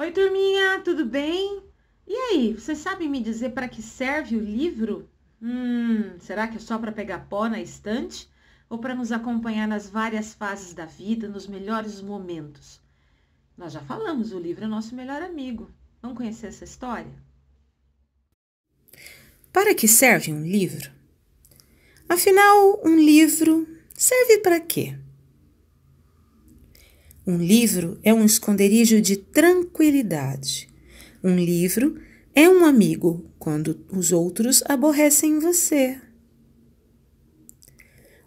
Oi, turminha, tudo bem? E aí, vocês sabem me dizer para que serve o livro? Hum, será que é só para pegar pó na estante? Ou para nos acompanhar nas várias fases da vida, nos melhores momentos? Nós já falamos, o livro é nosso melhor amigo. Vamos conhecer essa história? Para que serve um livro? Afinal, um livro serve para quê? Um livro é um esconderijo de tranquilidade. Um livro é um amigo quando os outros aborrecem você.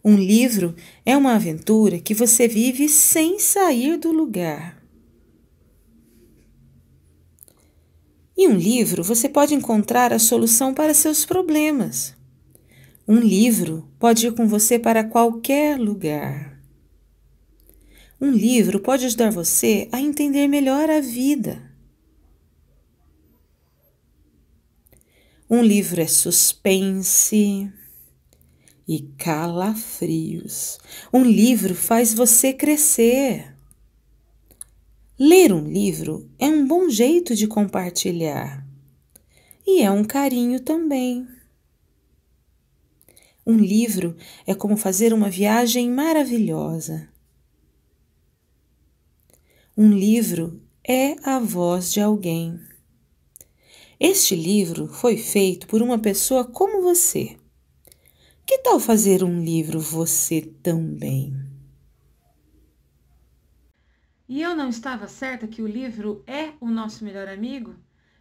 Um livro é uma aventura que você vive sem sair do lugar. Em um livro você pode encontrar a solução para seus problemas. Um livro pode ir com você para qualquer lugar. Um livro pode ajudar você a entender melhor a vida. Um livro é suspense e calafrios. Um livro faz você crescer. Ler um livro é um bom jeito de compartilhar e é um carinho também. Um livro é como fazer uma viagem maravilhosa. Um livro é a voz de alguém. Este livro foi feito por uma pessoa como você. Que tal fazer um livro você também? E eu não estava certa que o livro é o nosso melhor amigo?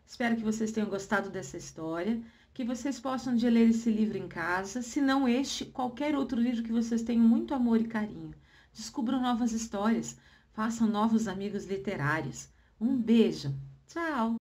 Espero que vocês tenham gostado dessa história, que vocês possam de ler esse livro em casa, se não este, qualquer outro livro que vocês tenham muito amor e carinho. Descubram novas histórias, Façam novos amigos literários. Um beijo. Tchau!